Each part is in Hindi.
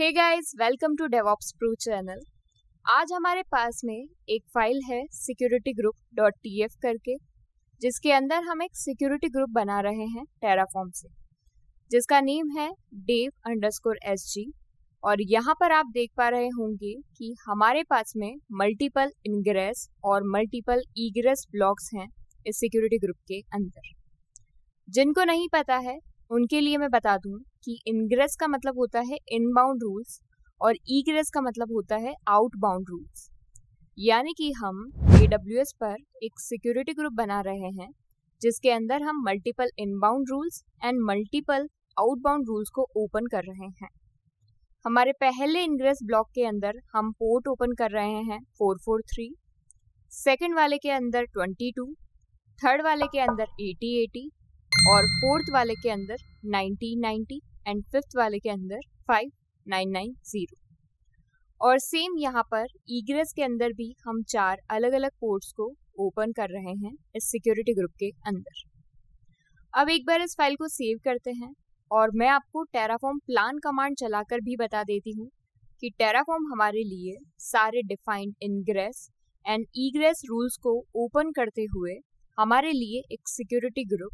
Hey guys welcome to DevOps pro channel आज हमारे पास में एक फ़ाइल है security group dot T F करके, जिसके अंदर हम एक सिक्योरिटी ग्रुप बना रहे हैं टेराफॉर्म से। जिसका नेम है डेव अंडरस्कोर एस जी और यहाँ पर आप देख पा रहे होंगे कि हमारे पास में मल्टीपल इनग्रेस और मल्टीपल ईग्रेस ब्लॉक्स हैं इस सिक्योरिटी ग्रुप के अंदर। जिनको नहीं पता है, उनके लिए मैं बता दूँ कि इनग्रेस का मतलब होता है इनबाउंड रूल्स और ईग्रेस का मतलब होता है आउटबाउंड रूल्स यानी कि हम AWS पर एक सिक्योरिटी ग्रुप बना रहे हैं, जिसके अंदर हम multiple inbound rules and multiple outbound rules को ओपन कर रहे हैं. हमारे पहले इनग्रेस ब्लॉक के अंदर हम पोर्ट ओपन कर रहे हैं 443 सेकंड वाले के अंदर 22 थर्ड वाले के अंदर 80 80 और फोर्थ वाले के अंदर 90 90 एंड फिफ्थ वाले के अंदर 5990 और सेम यहाँ पर ईग्रेस के अंदर भी हम चार अलग अलग पोर्ट्स को ओपन कर रहे हैं इस सिक्योरिटी ग्रुप के अंदर. अब एक बार इस फ़ाइल को सेव करते हैं और मैं आपको टेराफॉर्म प्लान कमांड चलाकर भी बता देती हूँ कि टेराफॉर्म हमारे लिए सारे defined ingress and egress rules को ओपन करते हुए हमारे लिए एक security group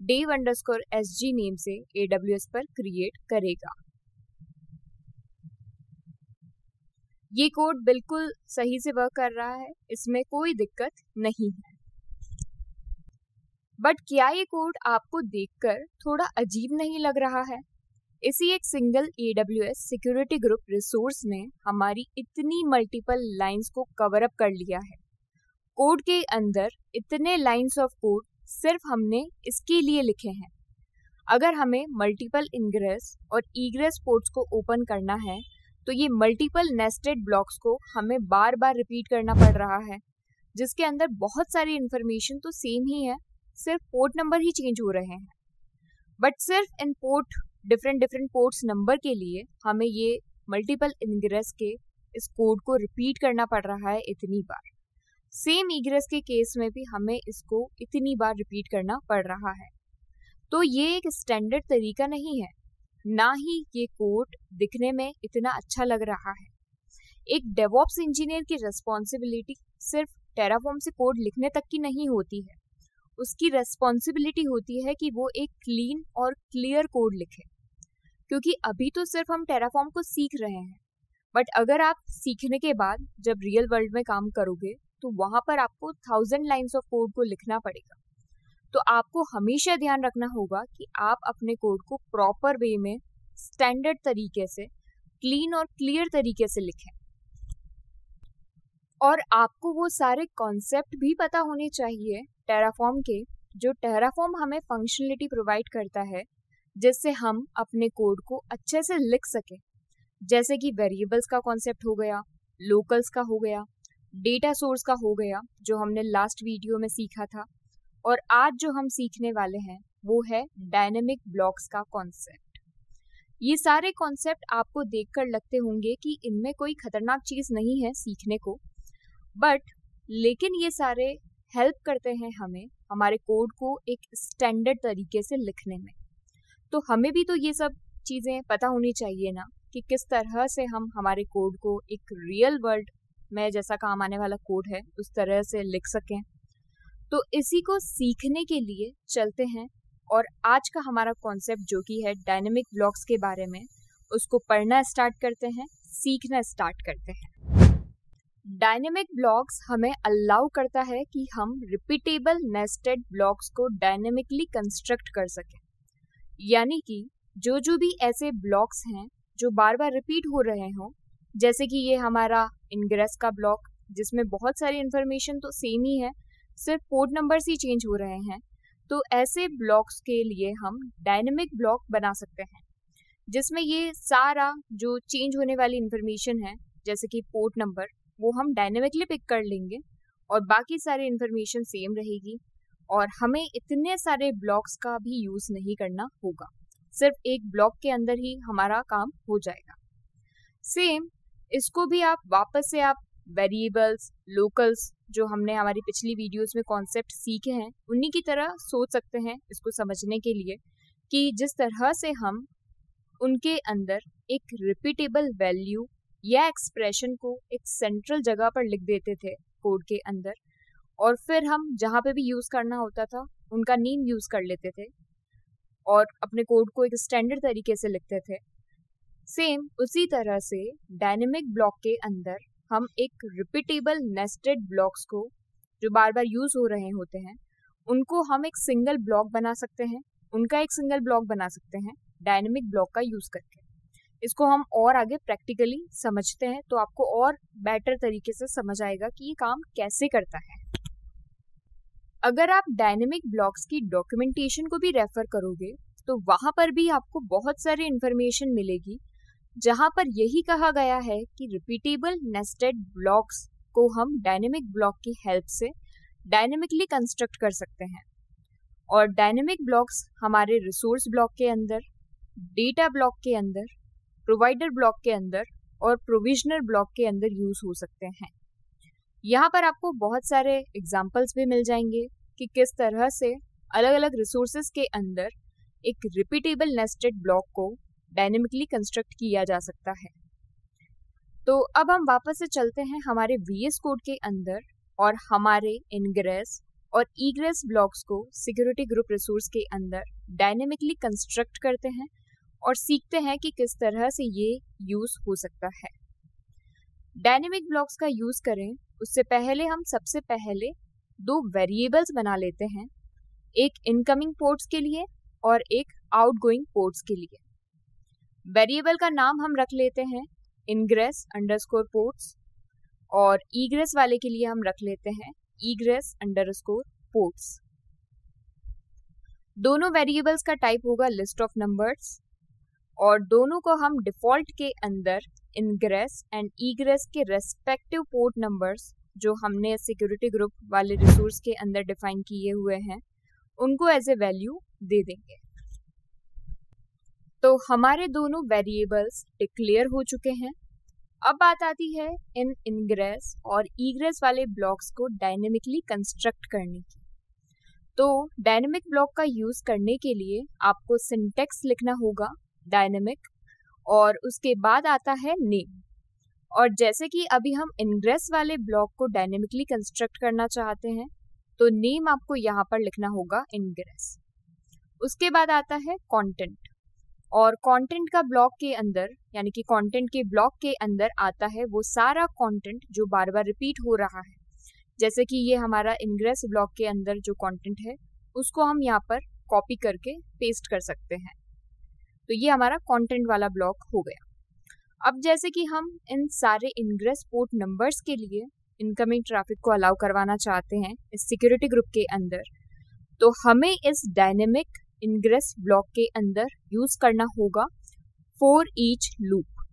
dev underscore S G name से ए डब्ल्यू एस पर क्रिएट करेगा। ये कोड बिल्कुल सही से वर्क कर रहा है, इसमें कोई दिक्कत नहीं है। बट क्या ये कोड आपको देखकर थोड़ा अजीब नहीं लग रहा है? इसी एक single a security group resource ने हमारी इतनी मल्टीपल लाइंस को कवर अप कर लिया है। कोड के अंदर इतने लाइंस ऑफ़ कोड सिर्फ़ हमने इसके लिए लिखे हैं। अगर हमें मल्टीपल इनग्रेस और ईग्रेस पोर्ट्स को ओपन करना है तो ये मल्टीपल नेस्टेड ब्लॉक्स को हमें बार बार रिपीट करना पड़ रहा है, जिसके अंदर बहुत सारी इन्फॉर्मेशन तो सेम ही है, सिर्फ़ पोर्ट नंबर ही चेंज हो रहे हैं। बट सिर्फ़ इन port different different ports number के लिए हमें ये मल्टीपल इनग्रेस के इस कोड को रिपीट करना पड़ रहा है इतनी बार। सेम ईग्रेस के केस में भी हमें इसको इतनी बार रिपीट करना पड़ रहा है। तो ये एक स्टैंडर्ड तरीका नहीं है। ना ही ये कोड दिखने में इतना अच्छा लग रहा है। एक डेवॉप्स इंजीनियर की रिस्पॉन्सिबिलिटी सिर्फ़ टेराफॉर्म से कोड लिखने तक की नहीं होती है। उसकी रेस्पॉन्सिबिलिटी होती है कि वो एक क्लीन और क्लियर कोड लिखे। क्योंकि अभी तो सिर्फ़ हम टेराफॉर्म को सीख रहे हैं। बट अगर आप सीखने के बाद जब रियल वर्ल्ड में काम करोगे तो वहाँ पर आपको थाउज़ेंड लाइन्स ऑफ़ कोड को लिखना पड़ेगा। तो आपको हमेशा ध्यान रखना होगा कि आप अपने कोड को प्रॉपर वे में स्टैंडर्ड तरीके से क्लीन और क्लियर तरीके से लिखें। और आपको वो सारे कॉन्सेप्ट भी पता होने चाहिए टेराफॉर्म के, जो टेराफॉर्म हमें फंक्शनलिटी प्रोवाइड करता है, जिससे हम अपने कोड को अच्छे से लिख सकें। जैसे कि वेरिएबल्स का कॉन्सेप्ट हो गया लोकल्स का हो गया डेटा सोर्स का हो गया, जो हमने लास्ट वीडियो में सीखा था। और आज जो हम सीखने वाले हैं, वो है डायनेमिक ब्लॉक्स का कॉन्सेप्ट ये सारे कॉन्सेप्ट आपको देखकर लगते होंगे कि इनमें कोई खतरनाक चीज़ नहीं है सीखने को। बट लेकिन ये सारे हेल्प करते हैं हमें, हमारे कोड को एक स्टैंडर्ड तरीके से लिखने में। तो हमें भी तो ये सब चीज़ें पता होनी चाहिए ना, कि किस तरह से हम हमारे कोड को एक रियल वर्ल्ड में जैसा काम आने वाला कोड है, उस तरह से लिख सकें। तो इसी को सीखने के लिए चलते हैं और आज का हमारा कॉन्सेप्ट जो कि है डायनेमिक ब्लॉक्स के बारे में, उसको पढ़ना स्टार्ट करते हैं, सीखना स्टार्ट करते हैं। डायनेमिक ब्लॉक्स हमें अलाउ करता है कि हम रिपीटेबल नेस्टेड ब्लॉक्स को डायनेमिकली कंस्ट्रक्ट कर सकें। यानी कि जो जो भी ऐसे ब्लॉक्स हैं, जो बार बार रिपीट हो रहे हों जैसे कि ये हमारा इनग्रेस का ब्लॉक जिसमें बहुत सारी इन्फॉर्मेशन तो सेम ही है, सिर्फ़ पोर्ट नंबर्स ही चेंज हो रहे हैं। तो ऐसे ब्लॉक्स के लिए हम डायनेमिक ब्लॉक बना सकते हैं, जिसमें ये सारा जो चेंज होने वाली इन्फॉर्मेशन है, जैसे कि पोर्ट नंबर वो हम डायनेमिकली पिक कर लेंगे और बाकी सारी इन्फॉर्मेशन सेम रहेगी और हमें इतने सारे ब्लॉक्स का भी यूज़ नहीं करना होगा। सिर्फ़ एक ब्लॉक के अंदर ही हमारा काम हो जाएगा। सेम इसको भी आप वापस से आप वेरिएबल्स लोकल्स जो हमने हमारी पिछली वीडियोस में कॉन्सेप्ट सीखे हैं, उन्हीं की तरह सोच सकते हैं इसको समझने के लिए कि जिस तरह से हम उनके अंदर एक रिपीटेबल वैल्यू या एक्सप्रेशन को एक सेंट्रल जगह पर लिख देते थे कोड के अंदर और फिर हम जहाँ पे भी यूज़ करना होता था, उनका नेम यूज़ कर लेते थे और अपने कोड को एक स्टैंडर्ड तरीके से लिखते थे। सेम उसी तरह से डायनेमिक ब्लॉक के अंदर हम एक रिपीटेबल नेस्टेड ब्लॉक्स को जो बार बार यूज़ हो रहे होते हैं, उनको हम एक सिंगल ब्लॉक बना सकते हैं, उनका एक सिंगल ब्लॉक बना सकते हैं डायनेमिक ब्लॉक का यूज़ करके। इसको हम और आगे प्रैक्टिकली समझते हैं तो आपको और बेटर तरीके से समझ आएगा कि ये काम कैसे करता है। अगर आप डायनेमिक ब्लॉक्स की डॉक्यूमेंटेशन को भी रेफर करोगे तो वहाँ पर भी आपको बहुत सारी इंफॉर्मेशन मिलेगी जहाँ पर यही कहा गया है कि रिपीटेबल नेस्टेड ब्लॉक्स को हम डायनेमिक ब्लॉक की हेल्प से डायनेमिकली कंस्ट्रक्ट कर सकते हैं। और डायनेमिक ब्लॉक्स हमारे रिसोर्स ब्लॉक के अंदर डेटा ब्लॉक के अंदर प्रोवाइडर ब्लॉक के अंदर और प्रोविजनर ब्लॉक के अंदर यूज़ हो सकते हैं। यहाँ पर आपको बहुत सारे एग्जाम्पल्स भी मिल जाएँगे कि किस तरह से अलग अलग रिसोर्सेज के अंदर एक रिपीटेबल नेस्टेड ब्लॉक को डायनेमिकली कंस्ट्रक्ट किया जा सकता है। तो अब हम वापस से चलते हैं हमारे वीएस कोड के अंदर और हमारे इनग्रेस और ईग्रेस ब्लॉक्स को सिक्योरिटी ग्रुप रिसोर्स के अंदर डायनेमिकली कंस्ट्रक्ट करते हैं और सीखते हैं कि किस तरह से ये यूज़ हो सकता है। डायनेमिक ब्लॉक्स का यूज़ करें, उससे पहले हम सबसे पहले दो वेरिएबल्स बना लेते हैं, एक इनकमिंग पोर्ट्स के लिए और एक आउटगोइंग पोर्ट्स के लिए। वेरिएबल का नाम हम रख लेते हैं इनग्रेस अंडरस्कोर पोर्ट्स और ईग्रेस वाले के लिए हम रख लेते हैं ईग्रेस अंडरस्कोर पोर्ट्स दोनों वेरिएबल्स का टाइप होगा लिस्ट ऑफ़ नंबर्स और दोनों को हम डिफ़ॉल्ट के अंदर इनग्रेस एंड ईग्रेस के रेस्पेक्टिव पोर्ट नंबर्स जो हमने सिक्योरिटी ग्रुप वाले रिसोर्स के अंदर डिफाइन किए हुए हैं, उनको एज ए वैल्यू दे देंगे। तो हमारे दोनों वेरिएबल्स डिक्लेयर हो चुके हैं। अब बात आती है इन इनग्रेस और ईग्रेस वाले ब्लॉक्स को डायनेमिकली कंस्ट्रक्ट करने की। तो डायनेमिक ब्लॉक का यूज़ करने के लिए आपको सिंटेक्स लिखना होगा डायनेमिक और उसके बाद आता है नेम और जैसे कि अभी हम इनग्रेस वाले ब्लॉक को डायनेमिकली कंस्ट्रक्ट करना चाहते हैं तो नेम आपको यहाँ पर लिखना होगा इनग्रेस उसके बाद आता है कंटेंट और कंटेंट का ब्लॉक के अंदर, यानी कि कंटेंट के ब्लॉक के अंदर आता है वो सारा कंटेंट जो बार बार रिपीट हो रहा है। जैसे कि ये हमारा इनग्रेस ब्लॉक के अंदर जो कंटेंट है, उसको हम यहाँ पर कॉपी करके पेस्ट कर सकते हैं। तो ये हमारा कंटेंट वाला ब्लॉक हो गया। अब जैसे कि हम इन सारे इनग्रेस पोर्ट नंबर्स के लिए इनकमिंग ट्रैफ़िक को अलाउ करवाना चाहते हैं इस सिक्योरिटी ग्रुप के अंदर तो हमें इस डायनेमिक इनग्रेस ब्लॉक के अंदर यूज़ करना होगा फॉर ईच लूप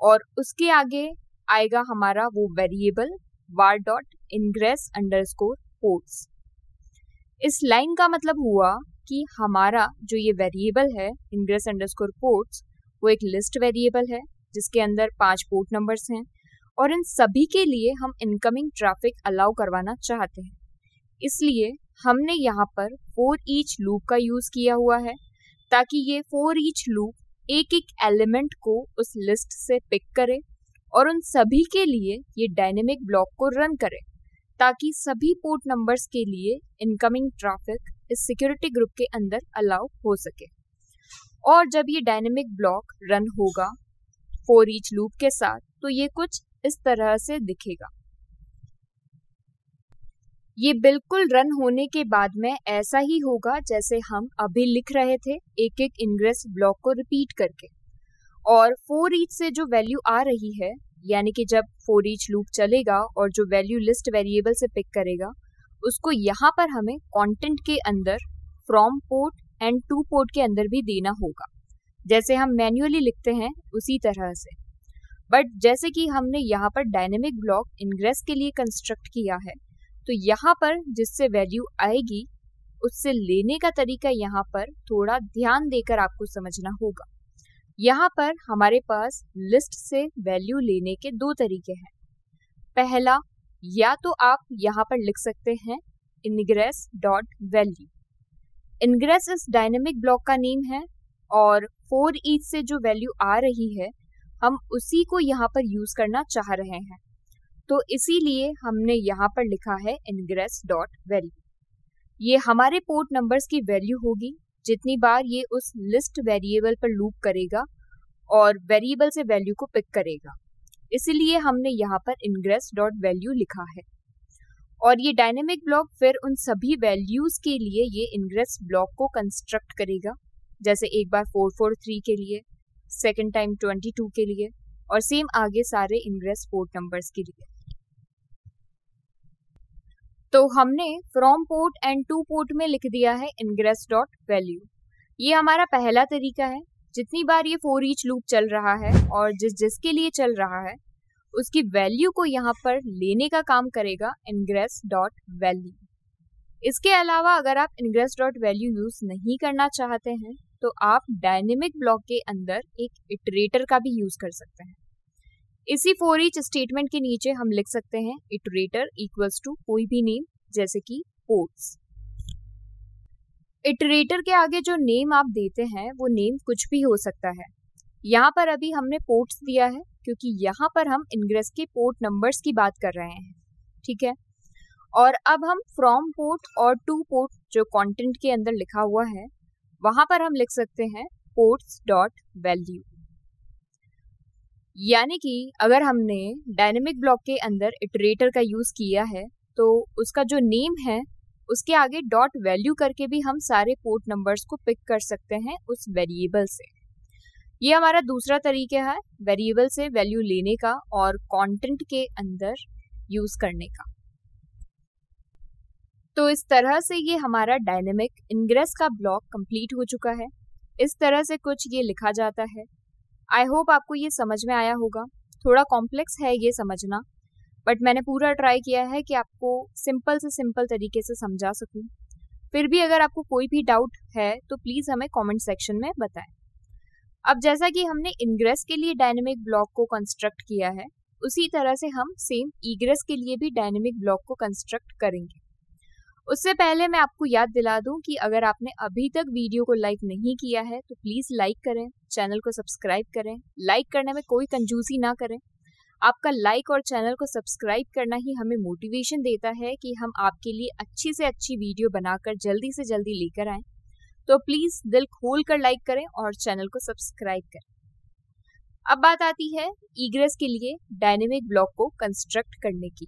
और उसके आगे आएगा हमारा वो variable var dot ingress underscore ports इस लाइन का मतलब हुआ कि हमारा जो ये वेरिएबल है इनग्रेस अंडर स्कोर पोर्ट्स वो एक लिस्ट वेरिएबल है, जिसके अंदर पाँच पोर्ट नंबर्स हैं और इन सभी के लिए हम इनकमिंग ट्रैफ़िक अलाउ करवाना चाहते हैं। इसलिए हमने यहाँ पर फोर ईच लूप का यूज़ किया हुआ है, ताकि ये फोर ईच लूप एक एक एलिमेंट को उस लिस्ट से पिक करे और उन सभी के लिए ये डायनेमिक ब्लॉक को रन करे, ताकि सभी पोर्ट नंबर्स के लिए इनकमिंग ट्रैफ़िक इस सिक्योरिटी ग्रुप के अंदर अलाउ हो सके। और जब ये डायनेमिक ब्लॉक रन होगा फोर ईच लूप के साथ तो ये कुछ इस तरह से दिखेगा। ये बिल्कुल रन होने के बाद में ऐसा ही होगा जैसे हम अभी लिख रहे थे एक एक इनग्रेस ब्लॉक को रिपीट करके। और फोर ईच से जो वैल्यू आ रही है, यानी कि जब फोर ईच लूप चलेगा और जो वैल्यू लिस्ट वेरिएबल से पिक करेगा, उसको यहाँ पर हमें कंटेंट के अंदर from port and to port के अंदर भी देना होगा। जैसे हम मैन्युअली लिखते हैं, उसी तरह से। बट जैसे कि हमने यहाँ पर डायनेमिक ब्लॉक इनग्रेस के लिए कंस्ट्रक्ट किया है तो यहाँ पर जिससे वैल्यू आएगी, उससे लेने का तरीका यहाँ पर थोड़ा ध्यान देकर आपको समझना होगा। यहाँ पर हमारे पास लिस्ट से वैल्यू लेने के दो तरीके हैं। पहला, या तो आप यहाँ पर लिख सकते हैं इनग्रेस डॉट वैल्यू इनग्रेस इस डायनेमिक ब्लॉक का नेम है और फोर ईच से जो वैल्यू आ रही है, हम उसी को यहाँ पर यूज़ करना चाह रहे हैं। तो इसीलिए हमने यहाँ पर लिखा है इनग्रेस डॉट वैल्यू ये हमारे पोर्ट नंबर्स की वैल्यू होगी। जितनी बार ये उस लिस्ट वेरिएबल पर लूप करेगा और वेरिएबल से वैल्यू को पिक करेगा। इसीलिए हमने यहाँ पर इनग्रेस डॉट वैल्यू लिखा है। और ये डायनेमिक ब्लॉक फिर उन सभी वैल्यूज़ के लिए ये इनग्रेस ब्लॉक को कंस्ट्रक्ट करेगा। जैसे एक बार फोर फोर थ्री के लिए सेकेंड टाइम ट्वेंटी टू के लिए और सेम आगे सारे इनग्रेस पोर्ट नंबर्स के लिए। तो हमने from port and to port में लिख दिया है इनग्रेस डॉट वैल्यू ये हमारा पहला तरीका है। जितनी बार ये फोर ईच लूप चल रहा है और जिस जिसके लिए चल रहा है, उसकी वैल्यू को यहाँ पर लेने का काम करेगा इनग्रेस डॉट वैल्यू इसके अलावा अगर आप इनग्रेस डॉट वैल्यू यूज़ नहीं करना चाहते हैं तो आप डायनेमिक ब्लॉक के अंदर एक इटरेटर का भी यूज़ कर सकते हैं। इसी फोर ईच स्टेटमेंट के नीचे हम लिख सकते हैं इटरेटर इक्वल्स टू कोई भी नेम जैसे कि पोर्ट्स इटरेटर के आगे जो नेम आप देते हैं, वो नेम कुछ भी हो सकता है। यहाँ पर अभी हमने पोर्ट्स दिया है, क्योंकि यहाँ पर हम इनग्रेस के पोर्ट नंबर्स की बात कर रहे हैं। ठीक है? और अब हम फ्रॉम पोर्ट और टू पोर्ट जो कंटेंट के अंदर लिखा हुआ है, वहाँ पर हम लिख सकते हैं पोर्ट्स डॉट वैल्यू यानी कि अगर हमने डायनेमिक ब्लॉक के अंदर इटरेटर का यूज़ किया है तो उसका जो नेम है, उसके आगे डॉट वैल्यू करके भी हम सारे पोर्ट नंबर्स को पिक कर सकते हैं उस वेरिएबल से। ये हमारा दूसरा तरीका है वेरिएबल से वैल्यू लेने का और कंटेंट के अंदर यूज़ करने का। तो इस तरह से ये हमारा डायनेमिक इनग्रेस का ब्लॉक कंप्लीट हो चुका है। इस तरह से कुछ ये लिखा जाता है। आई होप आपको ये समझ में आया होगा। थोड़ा कॉम्प्लेक्स है ये समझना बट मैंने पूरा ट्राई किया है कि आपको सिंपल से सिंपल तरीके से समझा सकूँ। फिर भी अगर आपको कोई भी डाउट है तो प्लीज़ हमें कमेंट सेक्शन में बताएँ। अब जैसा कि हमने इनग्रेस के लिए डायनेमिक ब्लॉक को कंस्ट्रक्ट किया है, उसी तरह से हम सेम ईग्रेस के लिए भी डायनेमिक ब्लॉक को कंस्ट्रक्ट करेंगे। उससे पहले मैं आपको याद दिला दूँ कि अगर आपने अभी तक वीडियो को लाइक नहीं किया है तो प्लीज़ लाइक करें, चैनल को सब्सक्राइब करें, लाइक करने में कोई कंजूसी ना करें। आपका लाइक और चैनल को सब्सक्राइब करना ही हमें मोटिवेशन देता है कि हम आपके लिए अच्छी से अच्छी वीडियो बनाकर जल्दी से जल्दी लेकर आएँ। तो प्लीज़ दिल खोल कर लाइक करें और चैनल को सब्सक्राइब करें। अब बात आती है ईग्रेस के लिए डायनेमिक ब्लॉक को कंस्ट्रक्ट करने की।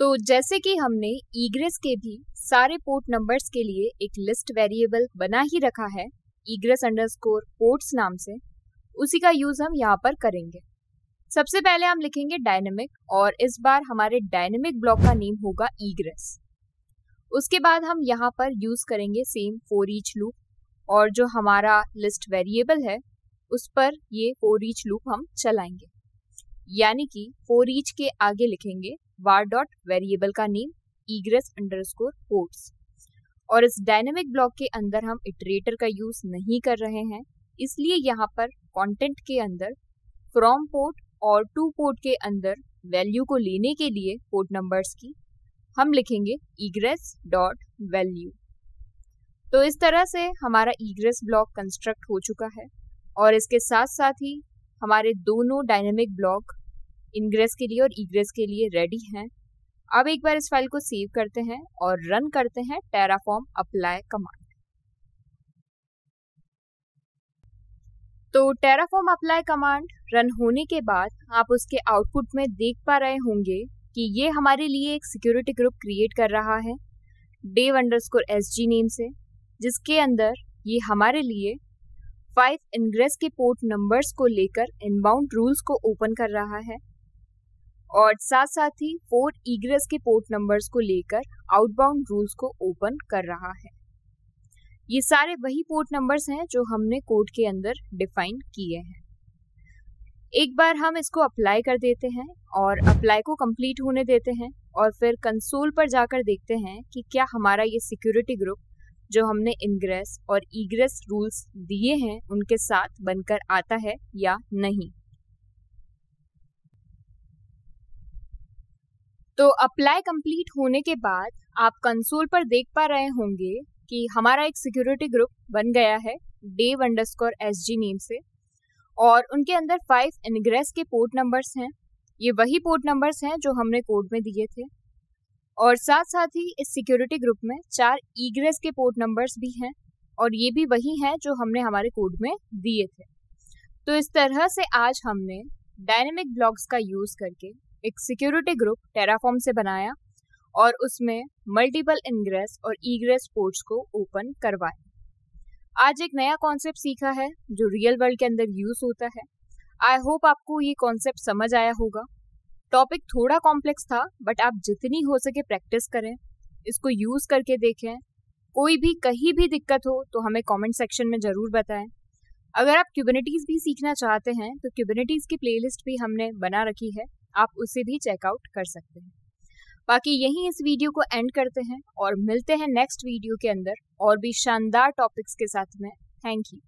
तो जैसे कि हमने ईग्रेस के भी सारे पोर्ट नंबर्स के लिए एक लिस्ट वेरिएबल बना ही रखा है ईग्रेस अंडरस्कोर पोर्ट्स नाम से, उसी का यूज़ हम यहाँ पर करेंगे। सबसे पहले हम लिखेंगे डायनेमिक और इस बार हमारे डायनेमिक ब्लॉक का नेम होगा ईग्रेस उसके बाद हम यहाँ पर यूज़ करेंगे सेम फोर ईच लूप और जो हमारा लिस्ट वेरिएबल है, उस पर ये फोर ईच लूप हम चलाएँगे। यानी कि फोर ईच के आगे लिखेंगे वार डॉट वेरिएबल का नेम ईग्रेस अंडरस्कोर पोर्ट्स और इस डायनेमिक ब्लॉक के अंदर हम इटरेटर का यूज़ नहीं कर रहे हैं, इसलिए यहाँ पर कंटेंट के अंदर फ्रॉम पोर्ट और टू पोर्ट के अंदर वैल्यू को लेने के लिए पोर्ट नंबर्स की, हम लिखेंगे ईग्रेस डॉट वैल्यू तो इस तरह से हमारा ईग्रेस ब्लॉक कंस्ट्रक्ट हो चुका है और इसके साथ साथ ही हमारे दोनों डायनेमिक ब्लॉक इनग्रेस के लिए और ईग्रेस के लिए रेडी हैं। अब एक बार इस फ़ाइल को सेव करते हैं और रन करते हैं टेराफॉर्म अप्लाई कमांड तो टेराफॉर्म अप्लाई कमांड रन होने के बाद आप उसके आउटपुट में देख पा रहे होंगे कि ये हमारे लिए एक सिक्योरिटी ग्रुप क्रिएट कर रहा है dev underscore S G name से, जिसके अंदर ये हमारे लिए फाइव इनग्रेस के पोर्ट नंबर्स को लेकर इनबाउंड रूल्स को ओपन कर रहा है। और साथ साथ ही फोर ईग्रेस के पोर्ट नंबर्स को लेकर आउटबाउंड रूल्स को ओपन कर रहा है। ये सारे वही पोर्ट नंबर्स हैं जो हमने कोड के अंदर डिफाइन किए हैं। एक बार हम इसको अप्लाई कर देते हैं और अप्लाई को कंप्लीट होने देते हैं और फिर कंसोल पर जाकर देखते हैं कि क्या हमारा ये सिक्योरिटी ग्रुप जो हमने इनग्रेस और ईग्रेस रूल्स दिए हैं उनके साथ बनकर आता है या नहीं। तो अप्लाई कंप्लीट होने के बाद आप कंसोल पर देख पा रहे होंगे कि हमारा एक सिक्योरिटी ग्रुप बन गया है dev underscore S G name से। और उनके अंदर फाइव इनग्रेस के पोर्ट नंबर्स हैं। ये वही पोर्ट नंबर्स हैं जो हमने कोड में दिए थे। और साथ साथ ही इस सिक्योरिटी ग्रुप में चार ईग्रेस के पोर्ट नंबर्स भी हैं और ये भी वही हैं जो हमने हमारे कोड में दिए थे। तो इस तरह से आज हमने डायनेमिक ब्लॉक्स का यूज़ करके एक सिक्योरिटी ग्रुप टेराफॉर्म से बनाया और उसमें मल्टीपल इनग्रेस और ईग्रेस पोर्ट्स को ओपन करवाया। आज एक नया कॉन्सेप्ट सीखा है, जो रियल वर्ल्ड के अंदर यूज़ होता है। आई होप आपको ये कॉन्सेप्ट समझ आया होगा। टॉपिक थोड़ा कॉम्प्लेक्स था बट आप जितनी हो सके प्रैक्टिस करें। इसको यूज़ करके देखें। कोई भी, कहीं भी दिक्कत हो तो हमें कमेंट सेक्शन में ज़रूर बताएँ। अगर आप क्यूबिनिटीज़ भी सीखना चाहते हैं तो क्यूबिनिटीज़ की प्लेलिस्ट भी हमने बना रखी है। आप उसे भी चेकआउट कर सकते हैं। बाकी यहीं इस वीडियो को एंड करते हैं और मिलते हैं नेक्स्ट वीडियो के अंदर और भी शानदार टॉपिक्स के साथ में। Thank you